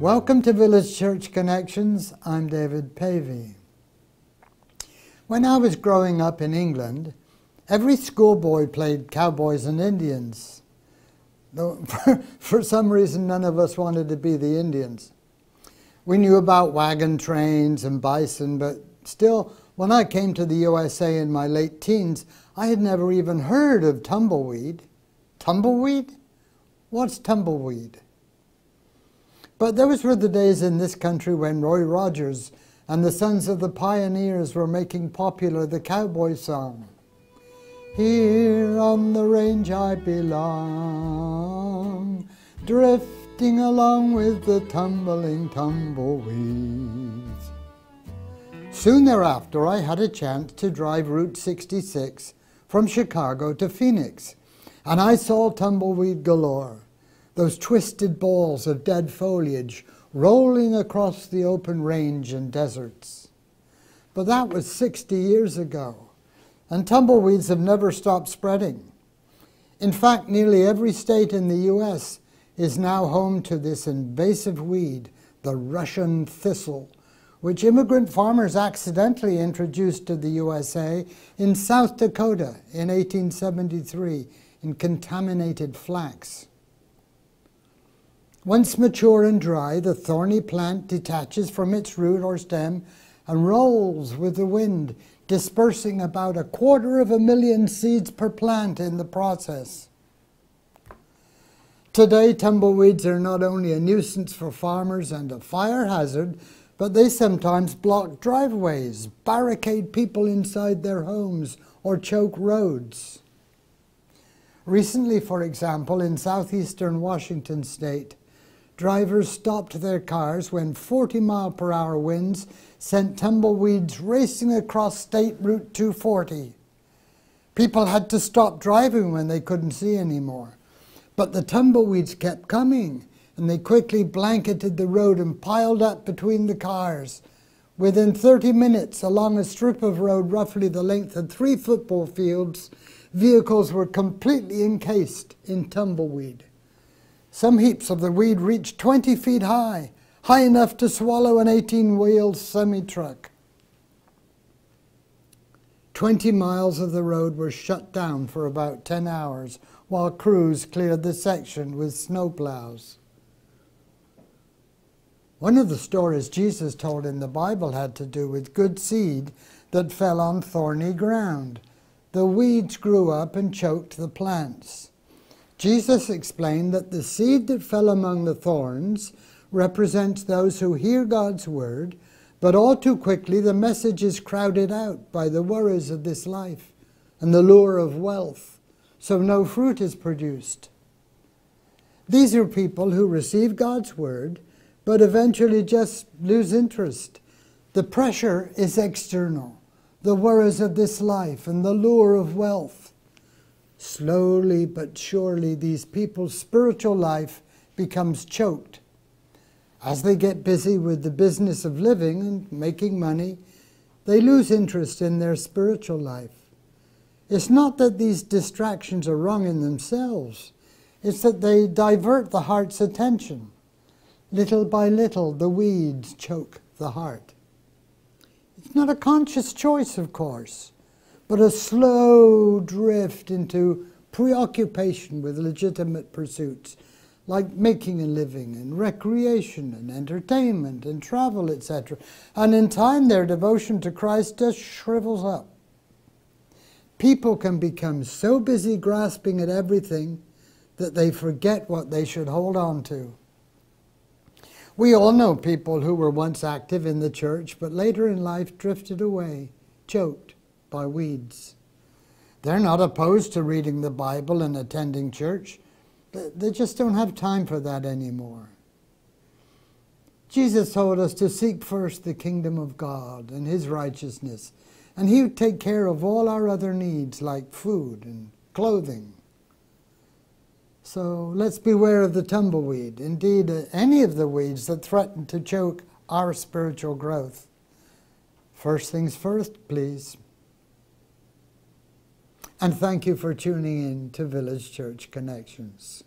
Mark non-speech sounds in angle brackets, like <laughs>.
Welcome to Village Church Connections. I'm David Pavey. When I was growing up in England, every schoolboy played cowboys and Indians. Though <laughs> for some reason, none of us wanted to be the Indians. We knew about wagon trains and bison, but still, when I came to the USA in my late teens, I had never even heard of tumbleweed. Tumbleweed? What's tumbleweed? But those were the days in this country when Roy Rogers and the Sons of the Pioneers were making popular the cowboy song. Here on the range I belong, drifting along with the tumbling tumbleweeds. Soon thereafter, I had a chance to drive Route 66 from Chicago to Phoenix, and I saw tumbleweed galore those twisted balls of dead foliage rolling across the open range and deserts. But that was 60 years ago, and tumbleweeds have never stopped spreading. In fact, nearly every state in the U.S. is now home to this invasive weed, the Russian thistle, which immigrant farmers accidentally introduced to the USA in South Dakota in 1873 in contaminated flax. Once mature and dry, the thorny plant detaches from its root or stem and rolls with the wind, dispersing about a quarter of a million seeds per plant in the process. Today, tumbleweeds are not only a nuisance for farmers and a fire hazard, but they sometimes block driveways, barricade people inside their homes, or choke roads. Recently, for example, in southeastern Washington state, Drivers stopped their cars when 40 mile per hour winds sent tumbleweeds racing across State Route 240. People had to stop driving when they couldn't see anymore. But the tumbleweeds kept coming, and they quickly blanketed the road and piled up between the cars. Within 30 minutes, along a strip of road roughly the length of three football fields, vehicles were completely encased in tumbleweed. Some heaps of the weed reached 20 feet high, high enough to swallow an 18 wheel semi truck. 20 miles of the road were shut down for about 10 hours while crews cleared the section with snowplows. One of the stories Jesus told in the Bible had to do with good seed that fell on thorny ground. The weeds grew up and choked the plants. Jesus explained that the seed that fell among the thorns represents those who hear God's word, but all too quickly the message is crowded out by the worries of this life and the lure of wealth, so no fruit is produced. These are people who receive God's word, but eventually just lose interest. The pressure is external, the worries of this life and the lure of wealth. Slowly but surely, these people's spiritual life becomes choked. As they get busy with the business of living and making money, they lose interest in their spiritual life. It's not that these distractions are wrong in themselves, it's that they divert the heart's attention. Little by little, the weeds choke the heart. It's not a conscious choice, of course but a slow drift into preoccupation with legitimate pursuits like making a living and recreation and entertainment and travel, etc. And in time, their devotion to Christ just shrivels up. People can become so busy grasping at everything that they forget what they should hold on to. We all know people who were once active in the church, but later in life drifted away, choked, by weeds. They're not opposed to reading the Bible and attending church. They just don't have time for that anymore. Jesus told us to seek first the kingdom of God and his righteousness, and he would take care of all our other needs like food and clothing. So let's beware of the tumbleweed, indeed, uh, any of the weeds that threaten to choke our spiritual growth. First things first, please. And thank you for tuning in to Village Church Connections.